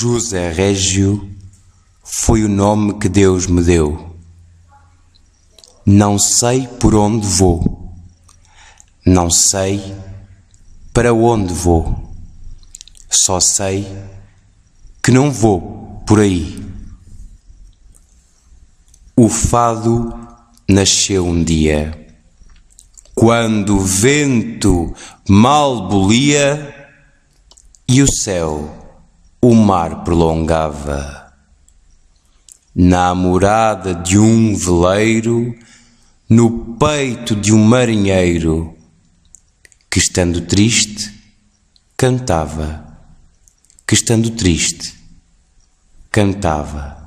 José Régio foi o nome que Deus me deu. Não sei por onde vou, não sei para onde vou, só sei que não vou por aí. O fado nasceu um dia, quando o vento mal bolia e o céu o mar prolongava. Na morada de um veleiro, no peito de um marinheiro, que estando triste, cantava, que estando triste, cantava.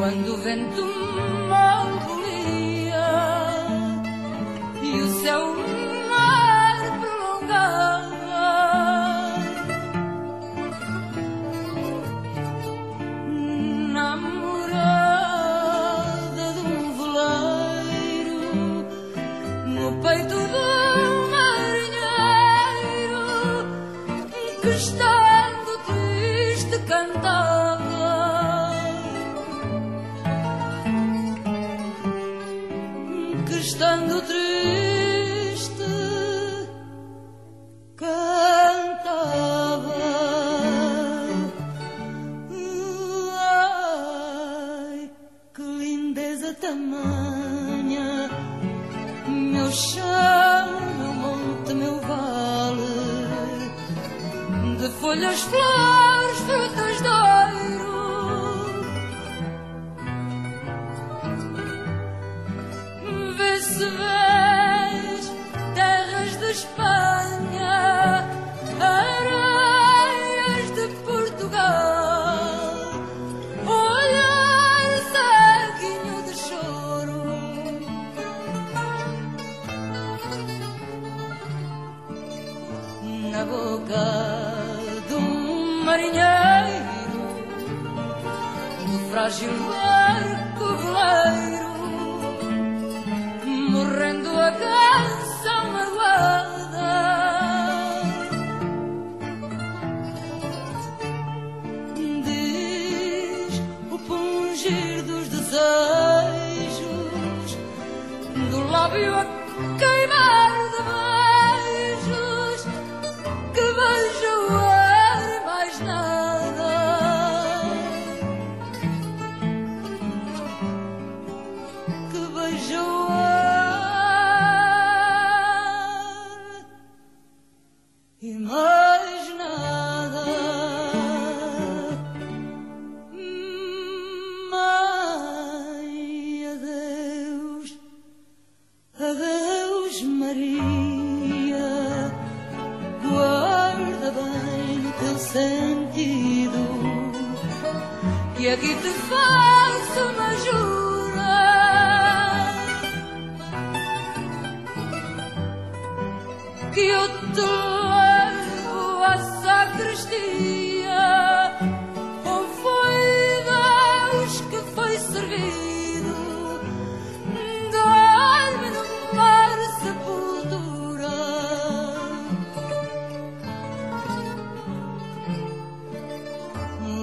Quando o vento bolia e o céu mar prolongava na morada de um veleiro no peito do marinheiro que estando folhas, flores, frutas, doiro. Na boca de um marinheiro, do frágil barco veleiro, morrendo a canção magoada. Diz o pungir dos desejos, do lábio a queimar de beijos e mais nada. Mãe, adeus. Adeus, Maria, guarda bem o teu sentido, que aqui te faço uma jura. Ou foi Deus que foi servido Dorme no mar sepultura.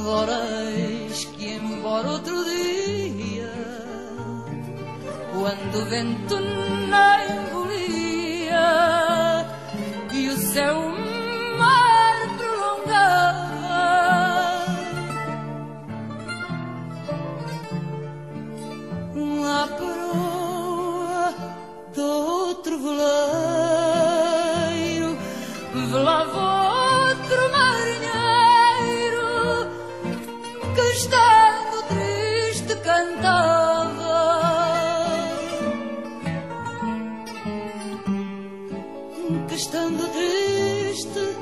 Voreis que embora outro dia Quando o vento não cantava. Que estando triste,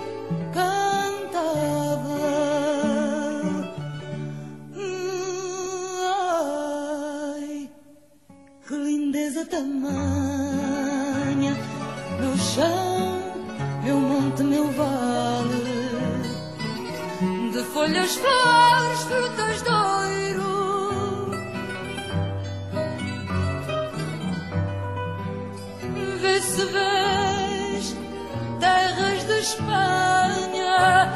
cantava. Ai, que lindeza tamanha! Meu chão, meu monte, meu vale. De folhas, flores, frutas, dores Vês terras de Espanha,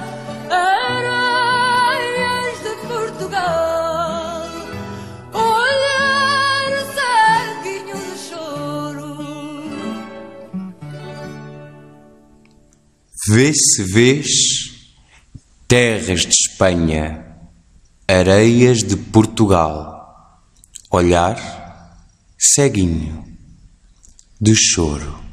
areias de Portugal, olhar ceguinho de choro. Vê se vês terras de Espanha, areias de Portugal, olhar ceguinho de choro.